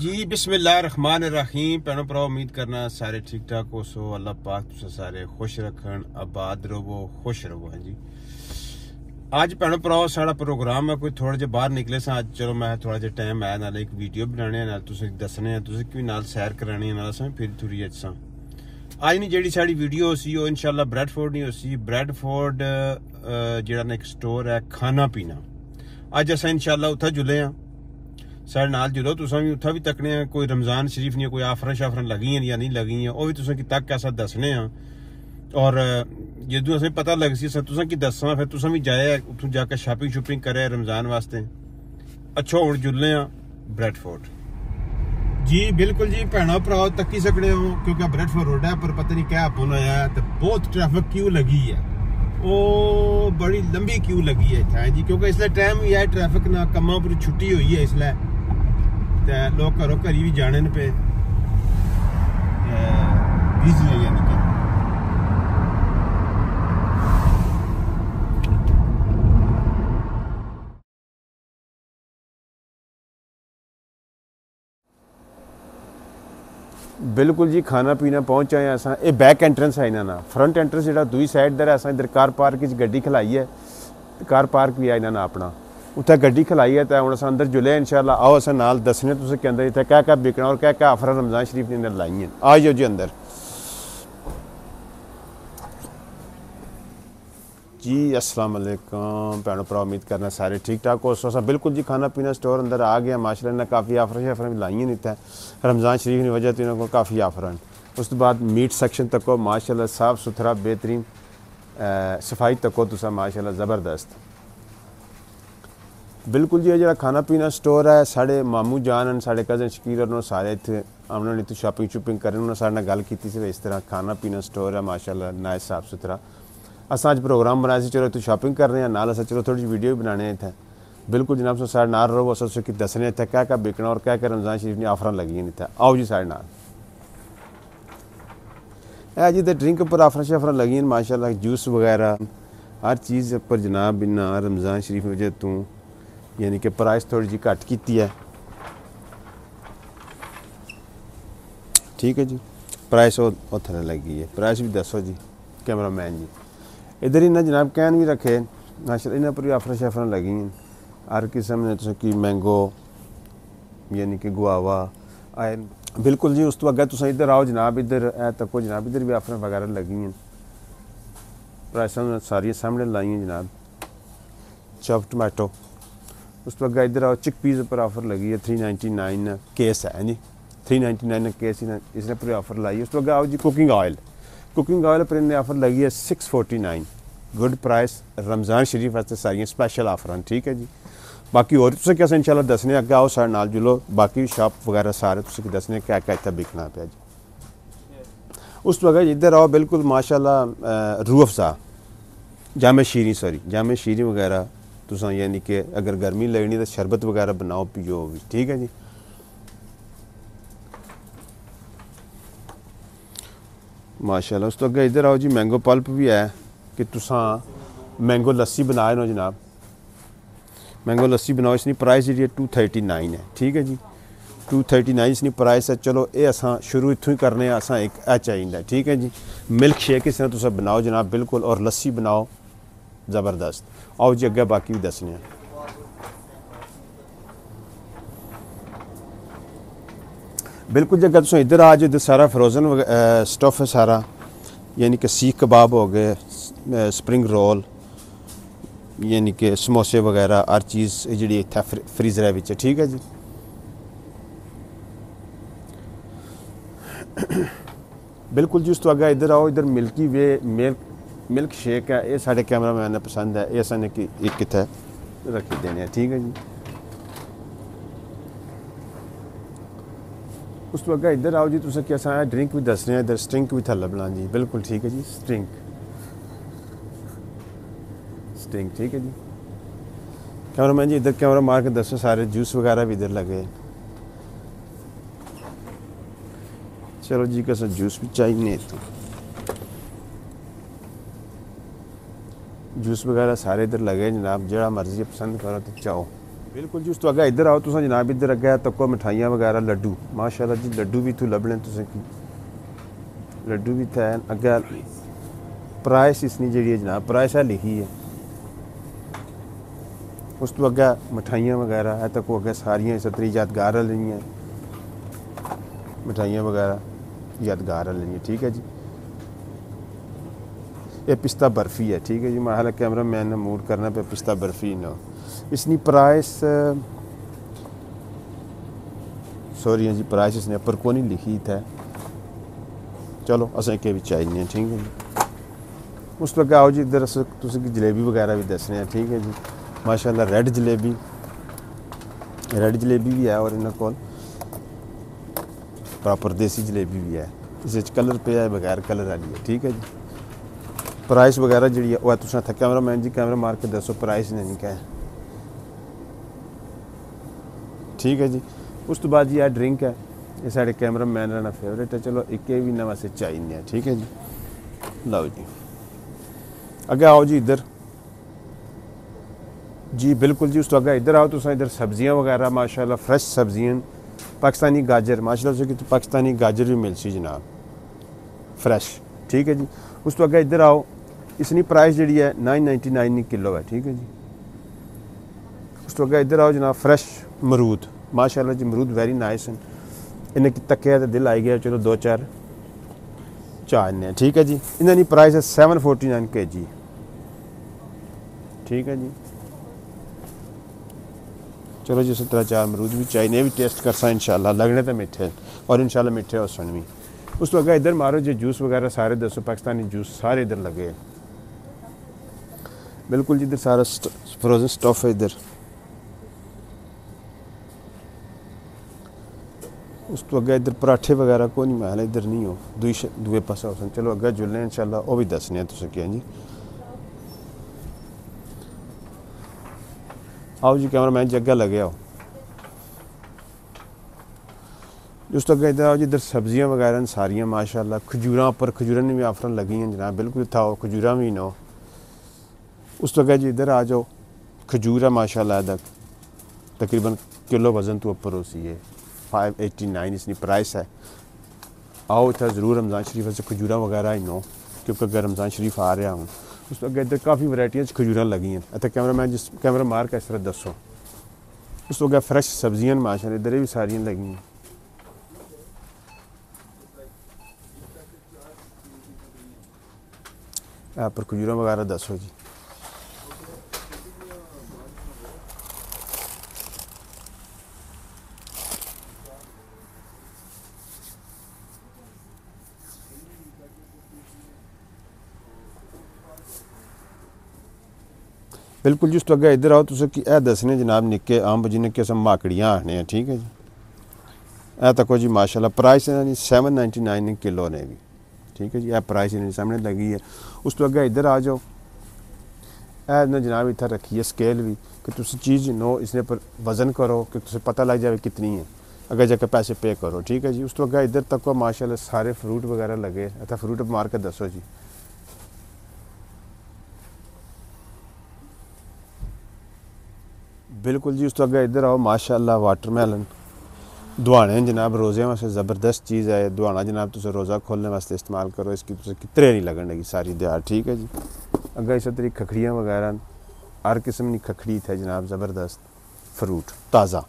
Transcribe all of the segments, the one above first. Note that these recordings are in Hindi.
जी, बिस्मिल्लाहिर्रहमानिर्रहीम। भैनों भरा उम्मीद करना सारे ठीक ठाक हो, सो अल्लाह पाक तुस सारे खुश रखन, आबाद रवो खुश रवो हाँ जी। अज भैनों भराओ, साढ़ा प्रोग्राम है, कोई थोड़ा जहा बाहर निकले सा अज चलो मैं थोड़ा जहा टाइम आया ना एक वीडियो बनाने नाल तुसें दस्सने हैं, तुसें कि नाल सैर करानी नाल असें फिर थोड़ी अज सां। अज नी जेह्ड़ी साढ़ी वीडियो सी ओह् इंशाल्लाह ब्रैडफोर्ड नी होसी, ब्रैडफोर्ड जेह्ड़ा ना इक स्टोर है, खाना पीना। अज असा इंशाल्लाह उत्थै जुले आं। ਆ ਸਾਡੇ ਨਾਲ ਜੁੜੋ ਤੁਸੀਂ ਵੀ ਉੱਥੇ ਵੀ ਤੱਕਣੇ ਆ ਕੋਈ ਰਮਜ਼ਾਨ ਸ਼ਰੀਫ ਨਹੀਂ ਕੋਈ ਆਫਰਾਂ ਸ਼ਾਫਰਾਂ ਲੱਗੀਆਂ ਜਾਂ ਨਹੀਂ ਲੱਗੀਆਂ ਉਹ ਵੀ ਤੁਸੀਂ ਕਿ ਤੱਕ ਐਸਾ ਦੱਸਣੇ ਆ ਔਰ ਜਦੋਂ ਅਸੀਂ ਪਤਾ ਲੱਗ ਸੀ ਸਰ ਤੁਸੀਂ ਕੀ ਦੱਸਣਾ ਫਿਰ ਤੁਸੀਂ ਵੀ ਜਾਇਆ ਉੱਥੋਂ ਜਾ ਕੇ ਸ਼ਾਪਿੰਗ ਸ਼ੂਪਿੰਗ ਕਰਿਆ ਰਮਜ਼ਾਨ ਵਾਸਤੇ ਅੱਛਾ ਹੁਣ ਜੁੜਨੇ ਆ ਬ੍ਰੈਡਫੋਰਡ ਜੀ ਬਿਲਕੁਲ ਜੀ ਭੈਣਾ ਭਰਾਓ ਤੱਕੀ ਸਕੜੇ ਹੋ ਕਿਉਂਕਿ ਬ੍ਰੈਡਫੋਰਡ ਰੋਡ ਹੈ ਪਰ ਪਤਾ ਨਹੀਂ ਕਿਆ ਪੁਨ ਆਇਆ ਤੇ ਬਹੁਤ ਟ੍ਰੈਫਿਕ ਕਿਉਂ ਲੱਗੀ ਹੈ ਉਹ ਬੜੀ ਲੰਬੀ ਕਿਉਂ ਲੱਗੀ ਹੈ ਇੱਥੇ ਜੀ ਕਿਉਂਕਿ ਇਸ ਲਈ ਟਾਈਮ ਵੀ ਹੈ ਟ੍ਰੈਫਿਕ ਨਾ ਕੰਮਾਂ ਪਰ ਛੁੱਟੀ ਹੋਈ ਹੈ ਇਸ ਲਈ ते लोग घरों घरी भी जाने पे। बिज़ी है यानी बिल्कुल जी, खाना पीना पहुँच आए असां। ये बैक एंट्रेंस है इन्होंने फ्रंट एंट्रेंस जो दूसरी साइड का है, असां इधर कार पार्क गड्डी खिलाई है कार पार्क भी है इन्होंने अपना। उत्तर गड्डी है तो हम अस अंदर जुले इंशाल्लाह आओ, अस नाल दसने तुम के अंदर क्या क्या बिकना और क्या क्या ऑफ़र रमज़ान शरीफ ने अंदर लाई आ जाओ जी अंदर। जी अस्सलाम वालेकुम भैनों भ्रा उम्मीद करना सारे ठीक ठाक हो। अस बिल्कुल जी खाना पीना स्टोर अंदर आ गया, माशाल्लाह ने काफ़ी आफर शाफर भी लाई हैं रमज़ान शरीफ की वजह तो इन्होंने काफ़ी आफर हैं उस तो बाद मीट सैक्शन तक माशाल्लाह साफ़ सुथरा बेहतरीन सफ़ाई तक तुसा, माशाल्लाह ज़बरदस्त। ਬਿਲਕੁਲ ਜੀ, ਇਹ ਜਿਹੜਾ ਖਾਣਾ ਪੀਣਾ ਸਟੋਰ ਹੈ, ਸਾਡੇ ਮਾਮੂ ਜਾਨ ਹਨ ਸਾਡੇ ਕਜ਼ਨ ਸ਼ਕੀਰ ਉਹਨਾਂ ਸਾਰੇ ਇੱਥੇ ਆਉਣ ਲਈ ਤੋਂ ਸ਼ਾਪਿੰਗ ਸ਼ੂਪਿੰਗ ਕਰਨ ਉਹਨਾਂ ਸਾਡੇ ਨਾਲ ਗੱਲ ਕੀਤੀ ਸੀ ਇਸ ਤਰ੍ਹਾਂ ਖਾਣਾ ਪੀਣਾ ਸਟੋਰ ਹੈ, ਮਾਸ਼ਾਅੱਲਾ, ਨਾਇਸ, ਸਾਫ਼ ਸੁਥਰਾ। ਅਸਾਂ ਅੱਜ ਪ੍ਰੋਗਰਾਮ ਬਣਾਇਆ ਸੀ, ਚਲੋ ਇੱਥੇ ਸ਼ਾਪਿੰਗ ਕਰ ਰਹੇ ਹਾਂ, ਨਾਲ ਅਸਾਂ ਚਲੋ ਥੋੜੀ ਜਿਹੀ ਵੀਡੀਓ ਵੀ ਬਣਾਣੇ ਇੱਥੇ। ਬਿਲਕੁਲ ਜਨਾਬ, ਸੋ ਸਾਡੇ ਨਾਲ ਰਹੋ, ਅਸਾਂ ਸੋ ਕਿ ਦੱਸਣੇ ਇੱਥੇ ਕਿਆ ਕਿਆ ਵਿਕਣਾ ਔਰ ਕਿਆ ਕਿਆ ਰਮਜ਼ਾਨ ਸ਼ਰੀਫ ਦੀਆਂ ਆਫਰਾਂ ਲੱਗੀਆਂ ਨੇ ਇੱਥੇ। ਆਓ ਜੀ ਸਾਡੇ ਨਾਲ। ਇਹ ਜੀ ਤੇ ਡਰਿੰਕ ਉੱਪਰ ਆਫਰਾਂ ਸ਼ਾਫਰਾਂ ਲੱਗੀਆਂ ਮਾਸ਼ਾਅੱਲਾ ਜੂਸ ਵਗੈਰਾ। ਹਰ ਚੀਜ਼ ਉੱਪਰ ਜਨਾਬ ਬਿਨਾ ਰਮਜ਼ਾਨ ਸ਼ਰੀਫ ਵਿੱਚ ਤੂੰ ਯਾਨੀ ਕਿ ਪ੍ਰਾਈਸ ਥੋੜੀ ਜੀ ਘੱਟ ਕੀਤੀ ਹੈ ਠੀਕ ਹੈ ਜੀ ਪ੍ਰਾਈਸ ਉਹ ਥੱਲੇ ਲੱਗੀ ਹੈ ਪ੍ਰਾਈਸ ਵੀ ਦੱਸੋ ਜੀ ਕੈਮਰਾਮੈਨ ਜੀ इधर ही ना जनाब कैन भी रखे माशा इन्हें पर भी आफर शफर लगी हैं हर किस्म ने तुम कि मैंगो यानी कि गुआवा आए बिल्कुल जी उस तो अगर तुम इधर आओ जनाब इधर ए तको जनाब इधर भी आफर वगैरह लगी हैं प्राइस सारिया सामने लाई हैं जनाब चॉप टमाटो उस अगर इधर आओ, चिक पीज़ पर ऑफ़र लगी है थ्री नाइन्टी नाइन केस है जी थ्री नाइन्टी नाइन केस इसने पूरी ऑफ़र लाई है। उस तो अगर आओ जी कुकिंग ऑयल कुकिंग ऑयल पर इन्हें ऑफ़र लगी है six forty nine good price Ramzan शरीफ वास्ते सारियाँ स्पैशल ऑफ़र हैं, ठीक है जी? बाकी और तुसें क्या इंशाल्लाह दसने अग्गे आओ, साढ़े नाल जुलो। बाकी शॉप वगैरह सारे तुसें दसने क्या क्या इतना बिकना पे जी। उस वक्त इधर आओ, बिल्कुल माशाल्लाह रूह अफजा। जामे शीरी सॉरी जामे शीरी वगैरह। तुसा यानी कि अगर गर्मी लगनी तो शरबत वगैरह बनाओ, पियो भी ठीक है जी? माशाल्लाह, उस तो अग्गे इधर आओ जी, मैंगो पल्प भी है कि तुसा मैंगो लस्सी बनाए नो जनाब। मैंगो लस्सी बनाओ, इसकी प्राइस जी टू थर्टी नाइन है। ठीक है जी? टू थर्टी नाइन इसकी प्राइस है, चलो ये असा शुरू इतों ही करने असा एक ए चाहिए ठीक है जी? मिल्क शेक इस तरह तुम बनाओ जनाब, बिल्कुल, और लस्सी बनाओ। ज़बरदस्त। आओ जी, अग्गे बाकी भी दसने बिल्कुल जगह तुम इधर आ जाओ सारा फ्रोजन स्टफ़ है सारा। यानी कि सीख कबाब हो गए स्प्रिंग रोल यानी कि समोसे वगैरह, हर चीज़ जी इतना फ्रीजर है ठीक है जी? बिल्कुल जी, उस तो अगर इधर आओ, इधर milky way, milk milk shake है, ये साढ़े कैमरा मैन ने पसंद है, ये असें एक कितने रखी देने ठीक है जी। उस तो अगर इधर आओ जी, तुसें क्या ड्रिंक भी दस रहे हैं इधर स्ट्रिंक भी थल्ले बना जी, बिल्कुल ठीक है जी स्ट्रिंक स्ट्रिंक ठीक है जी। कैमरा मैन जी इधर कैमरा मार के दसो सारे जूस वगैरह भी इधर लगे चलो जी, कैसा जूस भी चाहिए तो जूस वगैरह सारे इधर लगे जनाब। जरा मर्ज़ी पसंद करो तो चाहो। बिल्कुल जी उस तो अग्गे इधर आओ, तुस जनाब इधर अग्गे तको मिठाइयाँ वगैरह, लड्डू। माशाल्लाह जी, लड्डू भी इत्थूं लब्भने तुसें लड्डू भी इत्थै हैन। अग्गे प्राइस इसनी जेह्ड़ी जनाब, प्राइस है लिखी है उस तो अग्गे मिठाइयाँ वगैरह है तको अग्गे सारियाँ सतरी यादगार आह्लियाँ। मिठाइयाँ वगैरह यादगार आह्लियाँ, ठीक है जी। ये पिस्ता बर्फ़ी है, ठीक है जी? मैं हाल कैमरा मैन ने मूड करना पे पिस्ता बर्फ़ी ना। इसनी प्राइस सॉरी जी, प्राइस इसने अपर को नहीं लिखी था। चलो, असें के भी चाहिए ठीक है जी? उस तो आओ जी, इधर तुम जलेबी वगैरह भी दसने ठीक है जी? माशाल्लाह, रेड जलेबी। रेड जलेबी भी है और इन्होंने को प्रॉपर देसी जलेबी भी है। इस कलर पे है, बगैर कलर वाली है, ठीक है जी? प्राइस वगैरह जी तुम इतना कैमरा मैन जी कैमरा मार के दसो प्राइस ने नहीं कहा ठीक है जी। उस तो बाद जी यह ड्रिंक है, ये साढ़े कैमरा मैन का फेवरेट है। चलो, एक भी ना वैसे चाहिए ठीक है जी। लो जी। अगे आओ जी इधर। जी, बिल्कुल जी, उस तो अगर इधर आओ तो इधर सब्ज़ियाँ वगैरह, माशाल्लाह फ्रेश सब्ज़ियाँ, पाकिस्तानी गाजर। माशाल्लाह से तो पाकिस्तानी गाजर भी मिल सी जनाब। फ्रेश ठीक है जी। उस तो अगर इधर आओ। इसकी प्राइस जी है नाइन नाइनटी नाइन किलो है, ठीक है जी। उस तो अगर इधर आओ जनाब फ्रैश मरूद। माशाल्लाह जी, मरूद वेरी नाइस हैं। इन्हें तक्या तो दिल आई गया, चलो दो चार चार ठीक है जी। इन्होंने प्राइस है सैवन फोर्टी नाइन के जी ठीक है जी। चलो जी सत्रह चार मरूद भी चाहिए भी टेस्ट कर सा इंशाल्लाह, लगने तो मीठे और इंशाल्लाह मिठे हो सन भी उस तो अगर इधर मारो जो, जूस वगैरह सारे दसो, पाकिस्तानी जूस सारे इधर लगे बिल्कुल जी, इधर सारा फ्रोजन स्टॉफ है इधर। उस तो अगर इधर पराठे वगैरह को नहीं महल इधर नहीं हो। दुई दुए पास हो चलो अगर जुलने इंशाल्लाह, वो भी दसने तुसें क्या जी। आओ जी कैमरा मैन जी अग्गे लगे आओ। उस तो अगर इधर आओ जी, इधर सब्ज़ियाँ वगैरह सारियाँ, माशाल्लाह, खजूर उपर खजूर भी आफर लगी जनाब, बिल्कुल आओ खजूर भी नो उस तो जी, इधर आ जाओ। खजूर है, माशाल्लाह तक तकरीबन किलो वज़न तो ऊपर हो सी है फाइव एटी नाइन इसकी प्राइस है। आओ इतना ज़रूर रमज़ान शरीफ से खजूर वगैरह ही नो, क्योंकि अगर रमज़ान शरीफ आ रहा हूँ, उस तो अगर इधर काफ़ी वरायटियाँ खजूर लगी हैं। इतना कैमरा मैन जिस कैमरा मार के इस तरह दसो। उस तो अगर फ्रैश सब्ज़ियाँ माशा इधर भी सारियाँ लगी हैं। पर खजूर वगैरह दसो जी। बिल्कुल जी, उस तो अगर इधर आओ, तुस कि दसने जनाब निक्के अंब जिन्हें किस्म माकड़ियाँ आने ठीक है जी। ए तको जी, माशाल्लाह, प्राइस इन्होंने सैवन नाइनटी नाइन किलो ने भी ठीक है जी यह प्राइस इन्हें सामने लगी है। उस तो अगर इधर आ जाओ। ने जनाब इतना रखी है स्केल भी, कि तुम चीज़ नो, इसने पर वज़न करो, कि तुम पता लग जाए कितनी है। अगर जाकर पैसे पे करो, ठीक है जी। उस तो अगर इधर तक माशाल्लाह सारे फ्रूट वगैरह लगे इतना फ्रूट मार के दसो जी। बिल्कुल जी, उस तो अगर इधर आओ, माशाल्लाह वाटरमेलन दुआने जनाब, रोज़े वास्ते ज़बरदस्त चीज़ है। दुआना जनाब तुम रोज़ा खोलने वास्ते इस्तेमाल करो, इसकी तुम कितने नहीं लगन लगी सारी दिहाड़, ठीक है जी? अगर इस तरीके खखड़ियाँ वगैरह हर किस्म की खखड़ी थे जनाब, ज़बरदस्त। फ्रूट, ताज़ा।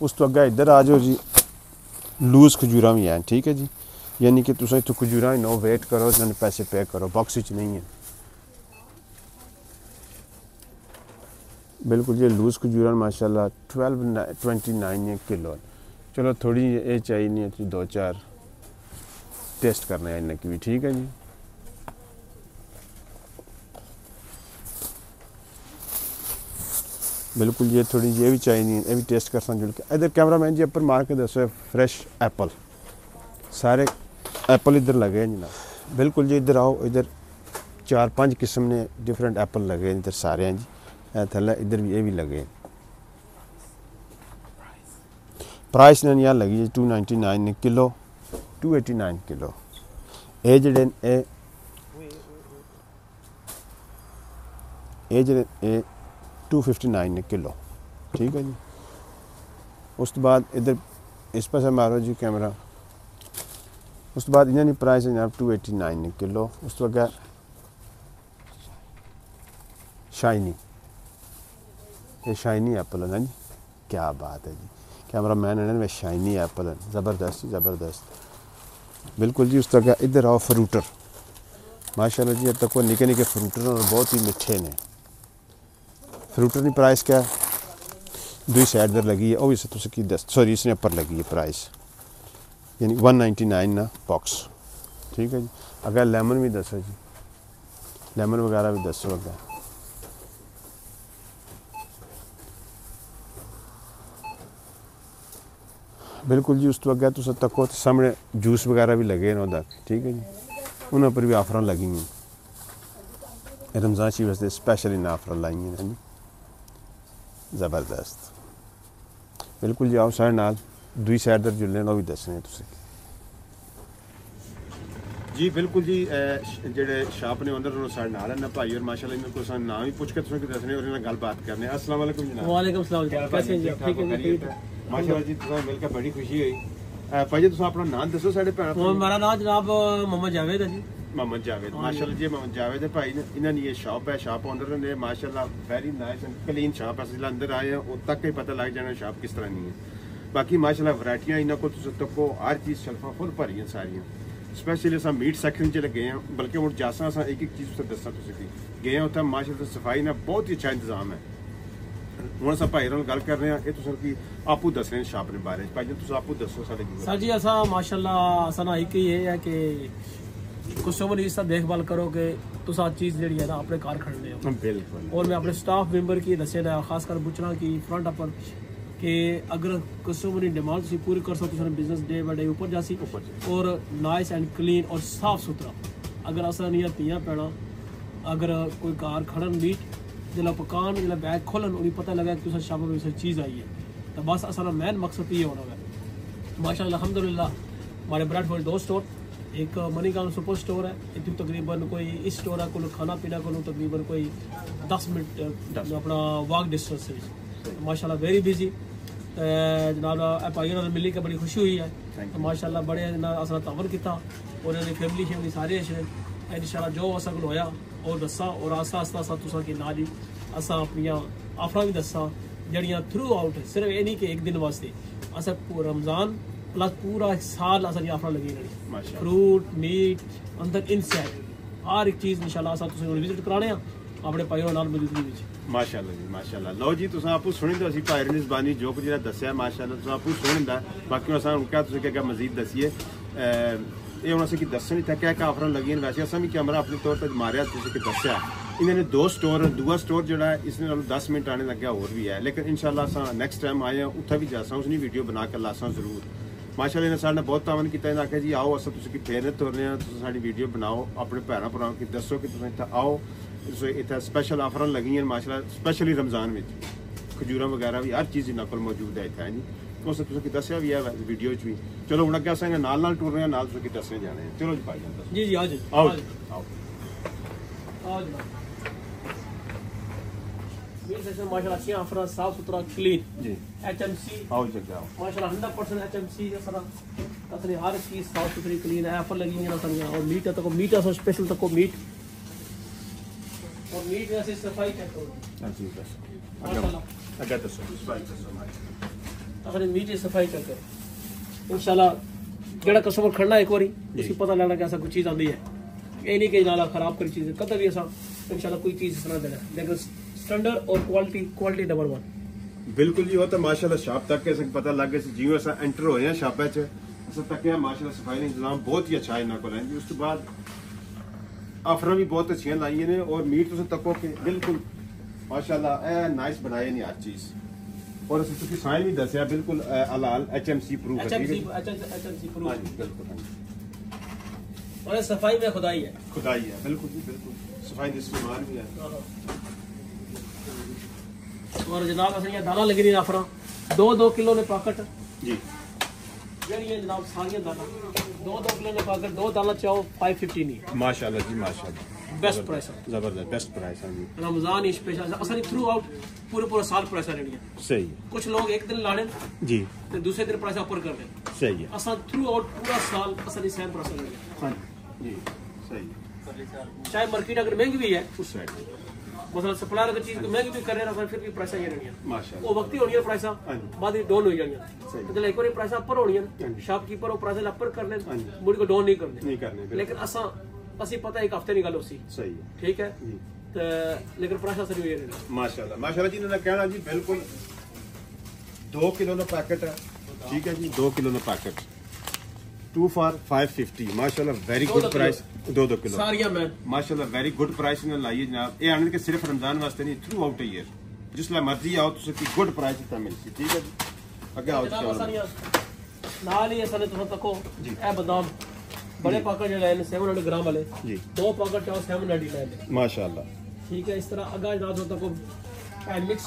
उस तो अगर इधर आ जाओ जी, लूज खजूर भी हैं ठीक है जी? यानी कि तुम इतों खजूर नो वेट करो पैसे पे करो, बॉक्स नहीं है बिल्कुल जी लूज खजूर माशाल्लाह, ट्वेल्व ट्वेंटी नाइन है किलो चलो, थोड़ी ये चाहिए नहीं है दो चार टेस्ट करना है इन्हें की भी, ठीक है जी? बिल्कुल, ये थोड़ी, ये भी चाहिए नहीं ये भी टेस्ट कर जुड़ के। इधर कैमरा मैन जी, अपर मार के दसो फ्रेश एप्पल। सारे एप्पल इधर लगे हैं जनाब बिल्कुल जी, इधर आओ, इधर चार पाँच किस्म ने डिफरेंट एप्पल लगे हैं, इधर सारे हैं जी। थले इधर भी ये भी लगे प्राइस ने यहाँ लगी two ninety nine kilo two eighty nine kilo ਇਹ ਜਿਹੜੇ ਇਹ ਇਹ ਜਿਹੜੇ ਇਹ 259 ਨੇ ਕਿਲੋ ਠੀਕ ਹੈ ਜੀ ਉਸ ਤੋਂ ਬਾਅਦ ਇਧਰ ਇਸ ਪਾਸੇ ਮਾਰੋ ਜੀ ਕੈਮਰਾ ਉਸ ਤੋਂ ਬਾਅਦ ਇਹਨਾਂ ਦੀ ਪ੍ਰਾਈਸ ਹੈ ਜਨਾਬ 289 ਨੇ ਕਿਲੋ ਉਸ ਤੋਂ ਅੱਗੇ ਸ਼ਾਈਨੀ ये शाइनी एप्पल है जी? क्या बात है जी। कैमरा मैन है ना शाइनी एप्पल है। ज़बरदस्त ज़बरदस्त। बिल्कुल जी, उस तरह इधर आओ फ्रूटर माशाल्लाह जी, अब तक वो निके निके फ्रूटर और बहुत ही मिठे ने फ्रूटर की प्राइस क्या? दुई साइड इधर लगी है। वह इस तुस तो की दस सॉरी इसने अपर लगी है प्राइस यानी वन नाइनटी नाइन ना बॉक्स ठीक है जी। अगर लेमन भी दसो जी। लेमन वगैरह भी दसो अगर ਬਿਲਕੁਲ ਜੀ ਉਸ ਤੋਂ ਅੱਗੇ ਤੁਸੀਂ ਤੱਕੋ ਤੇ ਸਾਹਮਣੇ ਜੂਸ ਵਗੈਰਾ ਵੀ ਲੱਗੇ ਨੇ ਉਹਦਾ ਠੀਕ ਹੈ ਜੀ ਉਹਨਾਂ ਪਰ ਵੀ ਆਫਰਾਂ ਲੱਗੀਆਂ ਰਮਜ਼ਾਨ ਸ਼ੀ ਵਾਸਤੇ ਸਪੈਸ਼ਲੀ ਨਾ ਆਫਰਾਂ ਲਾਈਆਂ ਨੇ ਜੀ ਜ਼ਬਰਦਸਤ ਬਿਲਕੁਲ ਜੀ ਆਓ ਸਾਡੇ ਨਾਲ ਦੂਈ ਸਾਈਡ ਦਰ ਜੁੜਨੇ ਉਹ ਵੀ ਦੱਸਣੇ ਤੁਸੀਂ ਜੀ ਬਿਲਕੁਲ ਜੀ ਜਿਹੜੇ ਸ਼ਾਪ ਨੇ ਓਨਰ ਨੂੰ ਸਾਡੇ ਨਾਲ ਨੇ ਭਾਈ ਔਰ ਮਾਸ਼ਾਅੱਲਾ ਇਹਨਾਂ ਕੋਲ ਸਾਨੂੰ ਨਾਮ ਵੀ ਪੁੱਛ ਕੇ ਤੁਹਾਨੂੰ ਦੱਸਣੇ ਔਰ ਇਹਨਾਂ ਨਾਲ ਗੱਲਬਾਤ ਕਰਨੇ ਅਸਲਾਮ ਵਾਲੇਕੁਮ ਜਨਾਬ ਵਾਲੇਕੁਮ ਸਲਾਮ कैसे हैं जी ठीक है जी ਮਾਸ਼ਾਅੱਲਾ ਜੀ ਤੁਹਾਨੂੰ ਮਿਲ ਕੇ ਬੜੀ ਖੁਸ਼ੀ ਹੋਈ ਭਾਈ ਜੀ ਤੁਸੀਂ ਆਪਣਾ ਨਾਮ ਦੱਸੋ ਸਾਡੇ ਭੈਣ और मेरा नाम जनाब मोहम्मद जावेद है जी मोहम्मद जावेद माशाल्लाह जी मोहम्मद जावेद है भाई ने इन्होंने ये शॉप है शॉप ओनर ने माशाल्लाह very nice and clean shop है जिला अंदर आए हैं उद तक ही पता लग जाना शॉप किस तरह नहीं है बाकी माशाल्लाह वैरायटियां इन्हों को तुम तको हर चीज शल्फा फुल भरी सारियां स्पेशली अस मीट सैक्शन च लगे हैं बल्कि हूँ जासा अस एक एक चीज दसा तुम गए हैं उत्थे माशाल्लाह सफाई ना बहुत ही अच्छा इंतजाम है ਹੁਣ ਸਭ ਭਾਈ ਨਾਲ ਗੱਲ ਕਰ ਰਹੇ ਆ ਇਹ ਤੁਸੀਂ ਕੀ ਆਪੂ ਦੱਸ ਰਹੇ ਸ਼ਾਪ ਦੇ ਬਾਰੇ ਭਾਈ ਜੀ ਤੁਸੀਂ ਆਪੂ ਦੱਸੋ ਸਾਡੇ ਕੀ ਸਰ ਜੀ ਅਸਾਂ ਮਾਸ਼ਾਅੱਲਾ ਅਸਾਂ ਇੱਕ ਹੀ ਇਹ ਹੈ ਕਿ ਕਸਟਮਰ ਇਸ ਦਾ ਦੇਖਭਾਲ ਕਰੋ ਕਿ ਤੁਸੀਂ ਆ ਚੀਜ਼ ਜਿਹੜੀ ਹੈ ਨਾ ਆਪਣੇ ਘਰ ਖੜਨੇ ਹੋ। ਬਿਲਕੁਲ। ਔਰ ਮੈਂ ਆਪਣੇ ਸਟਾਫ ਮੈਂਬਰ ਕੀ ਦੱਸਿਆ ਨਾ ਖਾਸ ਕਰ ਪੁੱਛਣਾ ਕਿ ਫਰੰਟ ਅਪਰ ਕਿ ਅਗਰ ਕਸਟਮਰ ਦੀ ਡਿਮਾਂਡ ਤੁਸੀਂ ਪੂਰੀ ਕਰ ਸਕੋ ਤੁਸੀਂ ਬਿਜ਼ਨਸ ਡੇ ਬਾਏ ਡੇ ਉੱਪਰ ਜਾਸੀ ਔਰ ਨਾਈਸ ਐਂਡ ਕਲੀਨ ਔਰ ਸਾਫ਼ ਸੁਥਰਾ। ਅਗਰ ਅਸਾਂ ਨਹੀਂ ਆ ਪੀਆ ਪੈਣਾ ਅਗਰ ਕੋਈ ਕਾਰ ਖੜਨ ਵੀ जिसलै पकान जिसलै बैग खोलन उन्हें पता लगा कि शाम में चीज़ आई है। तो बस असा मेन मकसद ये होना है। माशा अलहमदिल्ला हमारे ब्रेडफोर्ड दो स्टोर एक मनी गाँव सुपर स्टोर है इतनी तकरीबन कोई इस स्टोर है को खाना पीना को तकरीबन कोई दस मिनट अपना वॉक डिस्टेंस माशाल्लाह वेरी बिज़ी जनाब भाई मिली के बड़ी खुशी हुई है। तो माशाल्लाह बड़े असा तावन किया और फैमिली शैमिली सारे इंशाल्लाह जो असा को होया। ਉਹ ਦੱਸਾਂ ਔਰ ਆਸਤਾ ਆਸਤਾ ਆਸਤਾ ਤੁਸਾਂ ਕੇ ਨਾਲ ਅਸਾਂ ਆਪਣੀਆਂ ਆਫਰਾਂ ਵੀ ਦੱਸਾਂ ਜਿਹੜੀਆਂ ਥਰੂ ਆਊਟ ਸਿਰਫ ਇਹ ਨਹੀਂ ਕਿ ਇੱਕ ਦਿਨ ਵਾਸਤੇ। ਅਸਾਂ ਰਮਜ਼ਾਨ ਪਲੱਸ ਪੂਰਾ ਸਾਲ ਅਸਾਂ ਦੀ ਆਫਰਾਂ ਲੱਗੀ ਰਹਿਣੀ ਫਰੂਟ ਮੀਟ ਅੰਦਰ ਇਨਸੈਕਟ ਹਰ ਇੱਕ ਚੀਜ਼ ਇਨਸ਼ਾਅੱਲਾ ਅਸਾਂ ਤੁਸੀਂ ਹੁਣ ਵਿਜ਼ਿਟ ਕਰਾਣੇ ਆ ਆਪਣੇ ਭਾਈਓ ਨਾਲ ਮੌਜੂਦਗੀ ਵਿੱਚ। ਮਾਸ਼ਾਅੱਲਾ ਜੀ ਮਾਸ਼ਾਅੱਲਾ। ਲਓ ਜੀ ਤੁਸੀਂ ਆਪੂ ਸੁਣੀ ਤਾਂ ਅਸੀਂ ਭਾਈ ਨਿਜ਼ਬਾਨੀ ਜੋ ਕੁਝ ਜਿਹੜਾ ਦੱਸਿਆ ਮਾਸ਼ਾਅੱਲਾ ਤੁਸੀਂ ਆਪੂ ਸੁਣਦਾ। ਬਾਕੀ ਅਸਾਂ ਹੁਣ ਕਿਹਾ ਤੁਸੀਂ ਕਿ ਮਜ਼ੀਦ ਦਸੀਏ। ਇਹ ਹੁਣ ਅਸੀਂ ਕੀ ਦੱਸਣ ਹੀ ਥੱਕਿਆ ਕਿ ਆਫਰਾਂ ਲੱਗੀਆਂ ਵੈਸੇ ਅਸਾਂ ਵੀ ਕੈਮਰਾ ਆਪਣੇ ਤੌਰ ਤੇ ਮਾਰਿਆ ਤੁਸੀਂ ਕਿ ਦੱਸਿਆ ਇਹਨਾਂ ਨੇ ਦੋ ਸਟੋਰ ਦੂਆ ਸਟੋਰ ਜਿਹੜਾ ਇਸ ਨਾਲ 10 ਮਿੰਟ ਆਣੇ ਲੱਗਿਆ ਹੋਰ ਵੀ ਹੈ ਲੇਕਿਨ ਇਨਸ਼ਾਅੱਲਾ ਅਸਾਂ ਨੈਕਸਟ ਟਾਈਮ ਆਏ ਉੱਥੇ ਵੀ ਜਾਸਾਂ ਉਸ ਦੀ ਵੀਡੀਓ ਬਣਾ ਕੇ ਲਾਸਾਂ ਜ਼ਰੂਰ ਮਾਸ਼ਾਅੱਲਾ ਨੇ ਸਾਡੇ ਬਹੁਤ ਤਾਵਨ ਕੀਤਾ ਇਹਨਾਂ ਆਖਿਆ ਜੀ ਆਓ ਅਸਾਂ ਤੁਸੀਂ ਕਿ ਫੇਰ ਤੁਰਨੇ ਆ ਤੁਸੀਂ ਸਾਡੀ ਵੀਡੀਓ ਬਣਾਓ ਆਪਣੇ ਭੈਣਾਂ ਭਰਾਵਾਂ ਕਿ ਦੱਸੋ ਕਿ ਤੁਸੀਂ ਇੱਥੇ ਆਓ ਸੋ ਇੱਥੇ ਸਪੈਸ਼ਲ ਆਫਰਾਂ ਲੱਗੀਆਂ ਮਾਸ਼ਾਅੱਲਾ ਸਪੈਸ਼ਲੀ ਰਮਜ਼ਾਨ ਵਿੱਚ ਖਜੂਰਾਂ ਵਗੈਰਾ ਵੀ ਹਰ ਚੀਜ਼ ਇਹਨਾਂ ਕੋਲ ਮੌਜੂਦ ਹੈ ਇੱਥੇ ਜੀ ਉਸ ਤੁਸੀਂ ਕੀ ਦੱਸਿਆ ਵੀ ਹੈ ਵੀਡੀਓ ਵਿੱਚ ਵੀ ਚਲੋ ਹੁਣ ਅੱਗੇ ਅਸਾਂ ਨਾਲ ਨਾਲ ਟੁਰ ਰਹੇ ਹਾਂ ਨਾਲ ਤੁਸੀਂ ਕੀ ਦੱਸਣੇ ਜਾਣੇ ਚਲੋ ਜੀ ਭਾਈ ਜਾਨ ਜੀ ਜੀ ਆਓ ਜੀ ਆਓ ਆਓ ਆਓ ਜੀ मीट सेक्शन माशाल्लाह अच्छी आफरा साफ सुथरा क्लीन जी एचएमसी आओ जगह आओ माशाल्लाह 100% एचएमसी है सारा असली हर चीज साफ सुथरी क्लीन है ऑफर लगी है ना और मीट है तो मीट है स्पेशल तक मीट और मीट में से सफाई चेक करो जी बस माशाल्लाह अगर दसो सफाई तो अखरे मीठी सफ़ाई का करो इंशाल्लाह जेड़ा कस्टमर खड़ना एक बार उसी पता लगना कि ऐसा कोई चीज़ आंदी है। ये नहीं कि नाला खराब करी चीज़ कदम भी असा इंशाल्लाह कोई चीज़ ना देना लेकिन स्टैंडर्ड और क्वालिटी क्वालिटी नंबर वन बिल्कुल जी वो तो माशाल्लाह शॉप तक के पता लग गया जी अस एंटर हो हैं शापे च। असा तक माशाल्लाह सफ़ाई का इंतज़ाम बहुत ही अच्छा इन्होंने को कोल। उस बाद आफर भी बहुत अच्छी लाइए ने और मीट तुम तको के बिल्कुल माशाल्लाह ए नाइस बनाए नहीं हर चीज़। ਔਰ ਤੁਸੀਂ ਸਾਇਨ ਵੀ ਦੱਸਿਆ ਬਿਲਕੁਲ ਹਲਾਲ ਐਚਐਮਸੀ ਪ੍ਰੂਫ ਹੈ ਠੀਕ ਹੈ ਐਚਐਮਸੀ ਪ੍ਰੂਫ ਹਾਂ ਜੀ ਬਿਲਕੁਲ और सफ़ाई में खुदाई है खुदाई है बिल्कुल जी बिल्कुल सफ़ाई इस्तेमाल भी है और जनाब असल दाना लगी रही नाफरा दो दो किलो ने पैकेट जी ਜਿਹੜੀ ਜਨਾਬ ਸਾਰੀਆਂ ਦਾਣਾ ਦੋ ਦੋ ਕਿਲੋ ਦੇ ਪੈਕਟ ਦੋ ਦਾਣਾ ਚਾਓ 550 ਨਹੀਂ ਮਾਸ਼ਾਅੱਲਾ ਜੀ ਮਾਸ਼ਾਅੱਲਾ बेस्ट प्राइस ज़बरदस्त बेस्ट प्राइस रमज़ान स्पेशल असल थ्रू आउट पूरे पूरा साल प्राइस लेनी सही है। कुछ लोग एक दिन लाने जी। ते दूसरे दिन प्राइस अपर कर दें। सही है। असल थ्रू आउट पूरा साल असल सेम प्राइस लेनी हाँ। जी। सही है। चाहे मार्केट अगर महँगी भी है उस साइड मतलब सप्लायर अगर चीज़ महँगी भी कर रहे हैं फिर भी प्राइसा ये रहनी वो वक्त ही होनी है प्राइसा हाँ। हाँ बाद में डाउन हो जानी मतलब एक बार प्राइसा अपर होनी है। हाँ शॉपकीपर वो प्राइसा अपर कर ले मुड़ को डाउन नहीं करने। लेकिन असा ਨਹੀਂ ਕਰਨੇ ਬਿਲਕੁਲ ਲੇਕਿਨ ਅਸਾਂ ਅਸੀਂ ਪਤਾ ਇੱਕ ਹਫਤੇ ਦੀ ਗੱਲ ਹੋਸੀ ਸਹੀ ਹੈ ਠੀਕ ਹੈ ਜੀ ਤੇ ਲੇਕਿਨ ਪ੍ਰਾਈਸਾਂ ਸਰੀ ਹੋਈ ਰਹਿਣਾ ਮਾਸ਼ਾਅੱਲਾ ਮਾਸ਼ਾਅੱਲਾ ਜੀ ਇਹਨਾਂ ਦਾ ਕਹਿਣਾ ਜੀ ਬਿਲਕੁਲ 2 ਕਿਲੋ ਦਾ ਪੈਕੇਟ ਹੈ ਠੀਕ ਹੈ ਜੀ 2 ਕਿਲੋ ਦਾ ਪੈਕੇਟ 2 ਫਾਰ 550 ਮਾਸ਼ਾਅੱਲਾ ਵੈਰੀ ਦੋ ਗੁੱਡ ਦੋ ਪ੍ਰਾਈਸ 2 2 ਕਿਲੋ ਸਾਰੀਆਂ ਮੈਂ ਮਾਸ਼ਾਅੱਲਾ ਵੈਰੀ ਗੁੱਡ ਪ੍ਰਾਈਸ ਇਹਨਾਂ ਲਾਈਏ ਜਨਾਬ ਇਹ ਆਣਨ ਕਿ ਸਿਰਫ ਰਮਜ਼ਾਨ ਵਾਸਤੇ ਨਹੀਂ ਥਰੂ ਆਊਟ ਈਅਰ ਜਿਸ ਲਈ ਮਰਜ਼ੀ ਆਓ ਤੁਸੀਂ ਕੀ ਗੁੱਡ ਪ੍ਰਾਈਸ ਤੇ ਮਿਲ ਸੀ ਠੀਕ ਹੈ ਜੀ ਅੱਗੇ ਆਓ ਜਨਾਬ ਜੀ ਸਾਰੀਆਂ ਨਾਲ ਹੀ ਅਸਾਂ ਨੇ ਤੁਸੀਂ ਤੱਕੋ ਜੀ। ਇਹ ਬਦਾਮ बड़े पाकर जो लाए सेवन हंड्रेड ग्राम वाले। दो पाकर चाहो सेवन हंड्रेड लाए माशा ठीक है इस तरह अगर रात होता को mix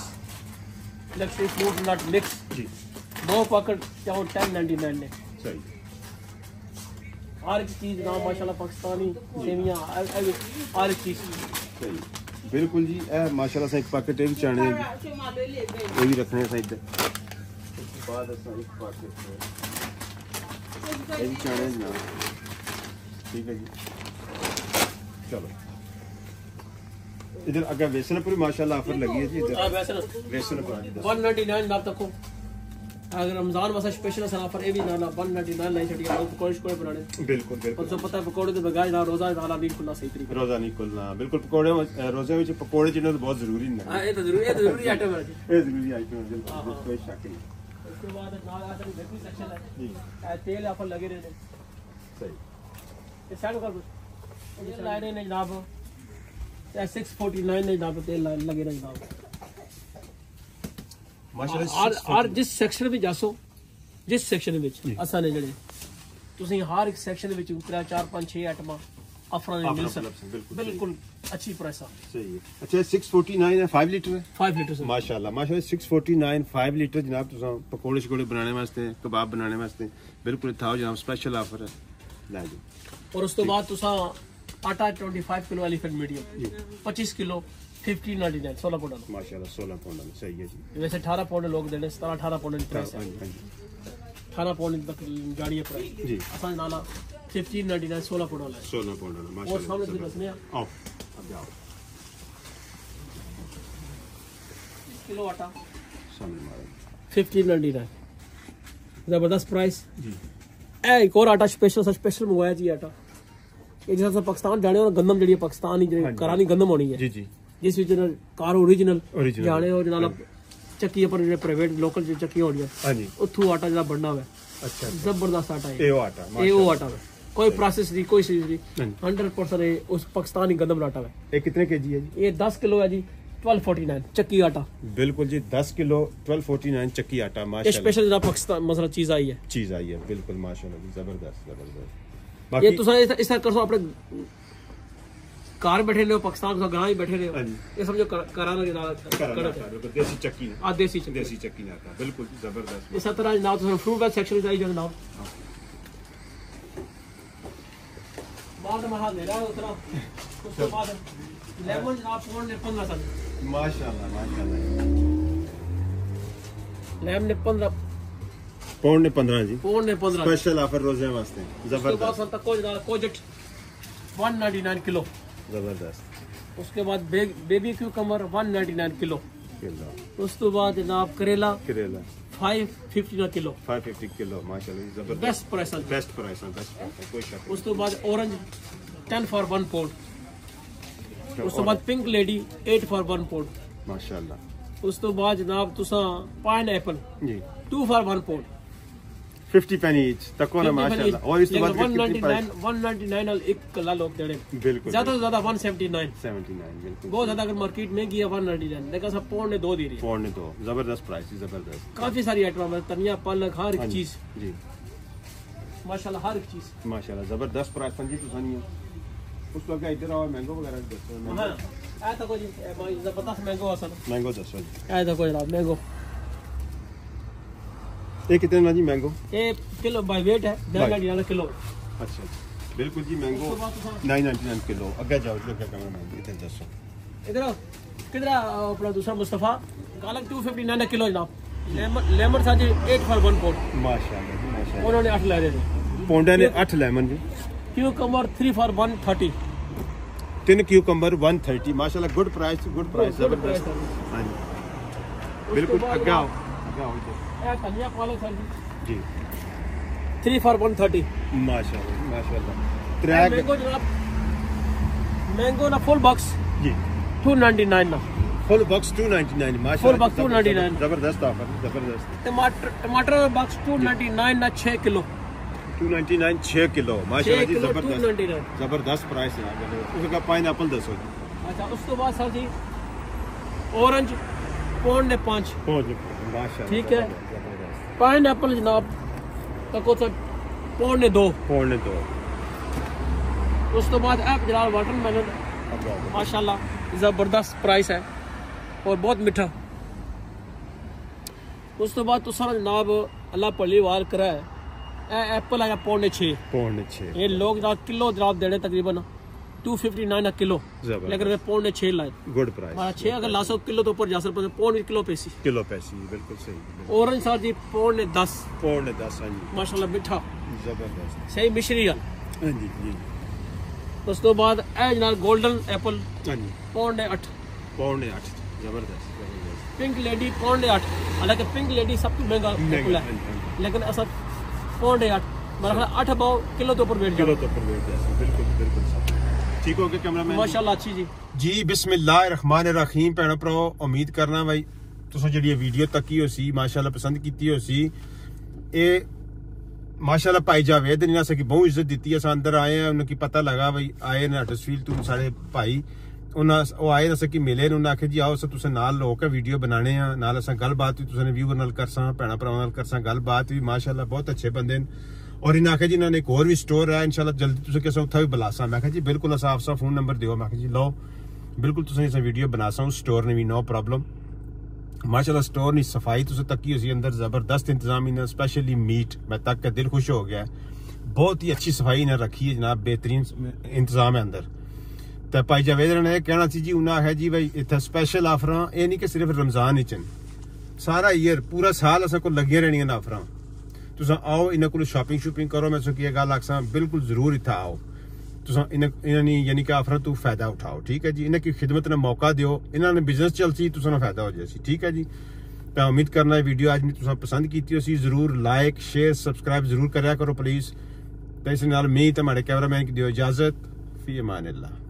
electric fruit nut mix जी। दो पॉकेट चाहो टेन नाइन्टी नाइन ने हर एक चीज़ ना माशाल्लाह पाकिस्तानी सेवियाँ हर एक चीज़। बिल्कुल जी ए माशाल्लाह सा एक पैकेट है। चने ये भी रखने सा इधर बाद असा एक पैकेट है ये चने ना ਪੈਕੇਟ ਇਹ ਵੀ ਚਾਣੇ ਜੀ ਨਾਲ ਠੀਕ ਹੈ ਜੀ ਚਲੋ इधर अगर वेसन पर माशाल्लाह ऑफर लगी है जी आ इधर वैसे ना वेसन पर 199 ना तको अगर रमजान वाला स्पेशल असन ऑफर ए भी ना ना 199 लाई छड़ी और पकौड़े कोड़े बनाने बिल्कुल और बिल्कुल जो पता है पकौड़े तो बगाज ना रोजा ना नहीं खुला सही तरीके रोजा नहीं खुलना बिल्कुल पकौड़े अ, रोजे में पकौड़े जिन्हें तो बहुत जरूरी हां ना ये तो जरूरी ये तो जरूरी आइटम है जी ये जरूरी आइटम है बिल्कुल हाँ, हाँ। कोई शक नहीं उसके बाद ना आता है बेकरी सेक्शन है जी ए, तेल ऑफर लगे रहने सही ये साइड कर कुछ? ये लाइन नहीं जनाब। ते 649 मतलब, अच्छी प्राइस सही है। अच्छा 649 है 5 लीटर है? 5 लीटर सर माशाल्लाह माशाल्लाह 649 5 लीटर जनाब तुसा पकोड़े शकोड़े बनाने वास्ते कबाब बनाने वास्ते बिल्कुल था जनाब स्पेशल ऑफ़र है। ले जाओ। ਔਰ ਉਸ ਤੋਂ ਬਾਅਦ ਤੁਸੀਂ ਆਟਾ 25 kilo elephant medium 25 kilo 1599 16 pound ਮਾਸ਼ਾਅੱਲਾ 16 ਪਾਉਂਡ ਸਹੀ ਹੈ ਜੀ ਵੈਸੇ 18 ਪਾਉਂਡ ਲੋਕ ਦੇਣੇ 17 18 ਪਾਉਂਡ ਦੀ ਪ੍ਰਾਈਸ ਹੈ ਹਾਂਜੀ ਹਾਂਜੀ 18 ਪਾਉਂਡ ਤੱਕ ਜਾਣੀ ਹੈ ਪ੍ਰਾਈਸ ਜੀ ਅਸਾਂ ਨਾਲਾ 1599 16 ਪਾਉਂਡ ਵਾਲਾ 16 ਪਾਉਂਡ ਔਰ ਮਾਸ਼ਾਅੱਲਾ ਸਾਹਮਣੇ ਤੁਸੀਂ ਦੱਸਨੇ ਆ ਆਓ अब जाओ ਕਿਲੋ ਆਟਾ सामने मारो 1599 ਜ਼ਬਰਦਸਤ ਪ੍ਰਾਈਸ जी ਇਹ ਇੱਕ ਹੋਰ ਆਟਾ ਸਪੈਸ਼ਲ ਸਾ ਸਪੈਸ਼ਲ ਮੰਗਵਾਇਆ ਜੀ ਆਟਾ ਇਹ ਜਿਸ ਤਰ੍ਹਾਂ ਪਾਕਿਸਤਾਨ ਜਾਣੇ ਹੋ ਗੰਦਮ ਜਿਹੜੀ ਹੈ ਪਾਕਿਸਤਾਨ ਦੀ ਜਿਹੜੀ ਹਾਂਜੀ। ਘਰਾਂ ਦੀ ਗੰਦਮ ਹੋਣੀ ਹੈ जी जी ਜਿਸ ਵਿੱਚ ਨਾਲ ਕਾਰ ਓਰੀਜਨਲ Original। ਜਾਣੇ ਹੋ ਜਨਾਲਾ ਚੱਕੀ ਪਰ ਜਿਹੜੇ ਪ੍ਰਾਈਵੇਟ ਲੋਕਲ ਜਿਹੜੀ ਚੱਕੀਆਂ ਹੋਣੀਆਂ हाँ जी ਉੱਥੋਂ ਆਟਾ ਜਿਹੜਾ ਬਣਨਾ ਹੋਵੇ अच्छा ਜ਼ਬਰਦਸਤ ਆਟਾ ਹੈ ये वो आटा ਇਹ ਉਹ ਆਟਾ ਹੈ ਕੋਈ ਪ੍ਰੋਸੈਸ ਨਹੀਂ ਕੋਈ ਚੀਜ਼ ਨਹੀਂ ਹਾਂਜੀ। 100% ਇਹ ਉਸ ਪਾਕਿਸਤਾਨੀ ਗੰਦਮ ਦਾ ਆਟਾ ਹੈ ये कितने केजी है जी ਇਹ 10 ਕਿਲੋ ਹੈ ਜੀ 1249 ਚੱਕੀ ਆਟਾ बिल्कुल जी 10 किलो 1249 चक्की आटा ਇਹ माशाल्लाह ਸਪੈਸ਼ਲ ਜਿਹੜਾ ਪਾਕਿਸਤਾਨ ਮਸਲਾ ਚੀਜ਼ ਆਈ ਹੈ चीज आई है बिल्कुल माशाल्लाह जी जबरदस्त जबरदस्त ये ਤੁਸੀਂ ਇਸ ਇਸ ਤਰ੍ਹਾਂ ਕਰੋ ਆਪਣੇ ਕਾਰ ਬੈਠੇ ਲਿਓ ਪਾਕਿਸਤਾਨ ਤੋਂ ਗਾਂ ਹੀ ਬੈਠੇ ਲਿਓ ਇਹ ਸਮਝੋ ਕਰਾਂ ਦੇ ਨਾਲ ਕੜਕ ਦੇਸੀ ਚੱਕੀ ਨਾਲ ਆ ਦੇਸੀ ਚੱਕੀ ਦੇਸੀ ਚੱਕੀ ਨਾਲ ਬਿਲਕੁਲ ਜ਼ਬਰਦਸਤ ਇਸ ਤਰ੍ਹਾਂ ਨਾਲ ਤੁਸੀਂ ਫਰੂਟ ਵੈਲ ਸੈਕਸ਼ਨ ਜਾਈ ਜਾਂਦੇ ਨਾਲ ਬਾਅਦ ਮਹਾ ਮੇਰਾ ਉਤਰਾ ਉਸ ਤੋਂ ਬਾਅਦ ਲੈਮਨ ਜਨਾਬ ਪੌਣ ਨੇ 15 ਸਾਲ ਮਾਸ਼ਾਅੱਲਾ ਮਾਸ਼ਾਅੱਲਾ ਲੈਮ ਨੇ 15 ਪੌਣ ਨੇ 15 ਜੀ ਪੌਣ ਨੇ 15 ਸਪੈਸ਼ਲ ਆਫਰ ਰੋਜ਼ਿਆਂ ਵਾਸਤੇ ਜ਼ਬਰਦਸਤ ਬਾਅਦ ਸੰਤਾ ਕੋਜ ਦਾ ਕੋਜਟ 199 किलो ਜ਼ਬਰਦਸਤ ਉਸਕੇ ਬਾਅਦ ਬੇਬੀ ਕਿਊਕਮਰ 199 ਕਿਲੋ ਕਿਲੋ ਉਸ ਤੋਂ ਬਾਅਦ ਜਨਾਬ ਕਰੇਲਾ ਕਰੇਲਾ 550 ਦਾ ਕਿਲੋ 550 ਕਿਲੋ ਮਾਸ਼ਾਅੱਲਾ ਜ਼ਬਰਦਸਤ ਬੈਸਟ ਪ੍ਰਾਈਸ ਹੈ ਬੈਸਟ ਪ੍ਰਾਈਸ ਹੈ ਬੈਸਟ ਕੋਈ ਸ਼ੱਕ ਉਸ ਤੋਂ ਬਾਅਦ ਔਰੰਜ 10 ਫਾਰ 1 ਪਾਉਂਡ ਉਸ ਤੋਂ ਬਾਅਦ ਪਿੰਕ ਲੇਡੀ 8 ਫਾਰ 1 ਪਾਉਂਡ ਮਾਸ਼ਾਅੱਲਾ ਉਸ ਤੋਂ ਬਾਅਦ ਜਨਾਬ ਤੁਸੀਂ ਪਾਈਨ ਐਪਲ ਜੀ 2 for 1 pound fifty penny each ತಕೋಣ बिल्कुल ज़्यादा से ज़्यादा 179 79 बहुत ज़्यादा अगर मार्केट में गया 199 लेकिन सब पौन ने दो दे रही है। पौन ने दो। ज़बरदस्त प्राइस है ज़बरदस्त। काफ़ी सारी आइटम है तनिया पालक हर एक हाँ चीज़। जी। माशाल्लाह हर एक चीज़। माशाल्लाह ज़बरदस्त प्राइस पंजी तो तुसानी है। उस वक्त इधर आओ मैंगो वगैरह देखो हाँ। आ तो कोई? मैं ज़बरदस्त मैंगो असल मैंगो दसो आ तो कोई मैंगो ये कितने ना जी मैंगो ये किलो बाय वेट है दस गाड़ी वाला किलो अच्छा बिल्कुल जी mango nine ninety nine kilo अगर जाओ जी अगर कमरा मैंगो इधर दसो इधर किधर अपना दूसरा मुस्तफ़ा गालक टू फिफ्टी नाइन किलो जनाब लेमन लेमन था जी एट फॉर वन पॉइंट माशाल्लाह जी माशाल्लाह उन्होंने आठ ले दिए पौंडा ने आठ lemon ji cucumber three for one thirty तीन क्यूकम्बर वन थर्टी माशा गुड प्राइस गुड प्राइस ज़बरदस्त हाँ जी बिल्कुल अगर आओ अगर आओ कन्या कॉलेज सर्विस जी। थ्री फॉर वन थर्टी माशा माशा मैंगो जनाब मैंगो ना फुल बॉक्स जी। टू नाइनटी नाइन ना फुल बॉक्स 299 माशा फुल बॉक्स 299 ज़बरदस्त ऑफ़र ज़बरदस्त। टमाटर टमाटर बॉक्स 299 ना 6 किलो। 299 6 किलो। माशाल्लाह जी ज़बरदस्त। ज़बरदस्त प्राइस है उसका पाइनएप्पल दसो अच्छा उस तो बाद सर जी ऑरेंज पौन ने 5 पौन माशाल्लाह। ठीक है। पाइन एप्पल जनाब तको सर पौंड दो। पौने दो। उस तो बाद ऐप जनाब वाटरमेलन अब आओ। माशाल्लाह ज़बरदस्त प्राइस है और बहुत मीठा। उस तो बाद तो सर जनाब अल्लाह भली वार करा। है एप्पल आया पौने छः। पौने 6 ये लोग जनाब किलो जनाब देने तकरीबन टू फिफ्टी नाइन किलो लेकिन मैं पौन ने छह लाए। गुड प्राइस छह अगर ला सौ किलो तो ऊपर जा सकते हैं पौन किलो पैसी। किलो पैसी बिल्कुल सही ऑरेंज सर जी पौन ने दस। पौन ने दस हाँ जी। माशाल्लाह मिठा। ज़बरदस्त। सही मिश्री हाल हाँ जी जी। उस तो बाद ए जनाब गोल्डन एप्पल हाँ जी। पौन ने अठ। पौन ने अठ ज़बरदस्त पिंक लेडी पौन ने अठ। हालाँकि पिंक लेडी सब कुछ महँगा है। हाँ हाँ लेकिन असल पौन ने अठ। मेरा ख्याल अठ भाव किलो तो ऊपर बैठ किलो तो ऊपर बैठ जाए बिल्कुल बिल्कुल सही ठीक हो गया कैमरामैन माशाल्लाह अच्छी जी ਜੀ ਬਿਸਮਿਲ੍ਲਾਹਿਰ ਰਹਿਮਾਨ ਰਹੀਮ ਭੈਣੋ ਭਰਾਵੋ ਉਮੀਦ ਕਰਨਾ ਬਾਈ ਤੁਸੀਂ ਜਿਹੜੀ ਇਹ ਵੀਡੀਓ ਤੱਕੀ ਹੋ ਸੀ ਮਾਸ਼ਾਅੱਲਾ ਪਸੰਦ ਕੀਤੀ ਹੋ ਸੀ ਇਹ ਮਾਸ਼ਾਅੱਲਾ ਭਾਈ ਜਾਵੇਦ ਨੇ ਨਾ ਸਕੀ ਬਹੁਤ ਇੱਜ਼ਤ ਦਿੱਤੀ ਅਸਾਂ ਅੰਦਰ ਆਏ ਆ ਉਹਨਾਂ ਕੀ ਪਤਾ ਲਗਾ ਬਈ ਆਏ ਨੇ ਹਟਸਫੀਲ ਤੋਂ ਸਾਡੇ ਭਾਈ ਉਹਨਾਂ ਉਹ ਆਏ ਨਾ ਸਕੀ ਮਿਲੇ ਨੇ ਉਹਨਾਂ ਆਖੇ ਜੀ ਆਓ ਸੋ ਤੁਸੀਂ ਨਾਲ ਹੋ ਕੇ ਵੀਡੀਓ ਬਣਾਣੇ ਆ ਨਾਲ ਅਸਾਂ ਗੱਲਬਾਤ ਵੀ ਤੁਸੀਂ ਵੀਊਅਰ ਨਾਲ ਕਰਸਾਂ ਭੈਣਾ ਭਰਾਵਾਂ ਨਾਲ ਕਰਸਾਂ ਗੱਲਬਾਤ ਵੀ ਮਾਸ਼ਾਅੱਲਾ ਬਹੁਤ ਅੱਛੇ ਬੰਦੇ ਨੇ ਔਰ ਇਹਨਾਂ ਆਖੇ ਜੀ ਇਹਨਾਂ ਨੇ ਇੱਕ ਹੋਰ ਵੀ ਸਟੋਰ ਹੈ ਇਨਸ਼ਾਅੱਲਾ ਜਲਦੀ ਤੁਸੀਂ ਕਿਸੇ ਉੱਥੇ ਵੀ ਬੁਲਾਸਾਂ ਮੈਂ ਕਿਹਾ ਜੀ ਬਿਲਕੁਲ ਅਸਾਂ ਆਪਸਾ ਫੋਨ ਨੰਬਰ ਦਿਓ ਮੈਂ ਕਿਹਾ ਜੀ ਲਓ ਬਿਲਕੁਲ ਤੁਸੀਂ ਇਸ ਵੀਡੀਓ ਬਣਾ ਸਾਂ ਸਟੋਰ ਨੇ ਵੀ ਨੋ ਪ੍ਰੋਬਲਮ ਮਾਸ਼ਾਅੱਲਾ ਸਟੋਰ ਦੀ ਸਫਾਈ ਤੁਸੀਂ ਤੱਕੀ ਹੋਈ ਸੀ ਅੰਦਰ ਜ਼ਬਰਦਸਤ ਇੰਤਜ਼ਾਮ ਇਹਨਾਂ ਸਪੈਸ਼ਲੀ ਮੀਟ ਮੈਂ ਤੱਕ ਕੇ ਦਿਲ ਖੁਸ਼ ਹੋ ਗਿਆ ਬਹੁਤ ਹੀ ਅੱਛੀ ਸਫਾਈ ਇਹਨਾਂ ਰੱਖੀ ਹੈ ਜਨਾਬ ਬਿਹਤਰੀਨ ਇੰਤਜ਼ਾਮ ਹੈ ਅੰਦਰ ਤੇ ਭਾਈ ਜਾਵੇਦ ਨੇ ਇਹ ਕਹਿਣਾ ਸੀ ਜੀ ਉਹਨਾਂ ਹੈ ਜੀ ਬਈ ਇੱਥੇ ਸਪੈਸ਼ਲ ਆਫਰਾਂ ਇਹ ਨਹੀਂ ਕਿ ਸਿਰਫ ਰਮਜ਼ਾਨ ਵਿੱਚ ਨੇ ਸਾਰਾ ਈਅਰ ਪੂਰਾ ਸਾਲ ਅਸਾਂ ਕੋਲ ਲੱਗੀਆਂ ਰਹਿਣੀਆਂ ਨੇ ਆਫਰਾਂ ਤੁਸੀਂ ਆਓ ਇਹਨਾਂ ਕੋਲ ਸ਼ਾਪਿੰਗ ਸ਼ੂਪਿੰਗ ਕਰੋ ਮੈਂ ਸੋ ਕੀ ਇਹ ਗੱਲ ਆਖਸਾਂ ਬਿਲਕੁਲ ਜ਼ਰੂਰ ਇੱਥੇ ਆਓ ਤੁਸੀਂ ਇਹਨਾਂ ਇਹਨਾਂ ਨੇ ਯਾਨੀ ਕਿ ਆਫਰਾਂ ਤੋਂ ਫਾਇਦਾ ਉਠਾਓ ਠੀਕ ਹੈ ਜੀ ਇਹਨਾਂ ਦੀ ਖਿਦਮਤ ਦਾ ਮੌਕਾ ਦਿਓ ਇਹਨਾਂ ਨੇ ਬਿਜ਼ਨਸ ਚਲਸੀ ਤੁਸੀਂ ਨੂੰ ਫਾਇਦਾ ਹੋ ਜਾਏ ਸੀ ਠੀਕ ਹੈ ਜੀ ਤਾਂ ਉਮੀਦ ਕਰਨਾ ਇਹ ਵੀਡੀਓ ਅੱਜ ਨੇ ਤੁਸੀਂ ਪਸੰਦ ਕੀਤੀ ਹੋਸੀ ਜ਼ਰੂਰ ਲਾਈਕ ਸ਼ੇਅਰ ਸਬਸਕ੍ਰਾਈਬ ਜ਼ਰੂਰ ਕਰਿਆ ਕਰੋ ਪਲੀਜ਼ ਤਾਂ ਇਸ ਨਾਲ ਮੈਂ ਤੇ ਤੁਹਾਡੇ ਕੈਮਰਾਮੈਨ ਕੀ ਦਿਓ ਇਜਾਜ਼ਤ ਫੀ ਅਮਾਨ ਅੱਲਾਹ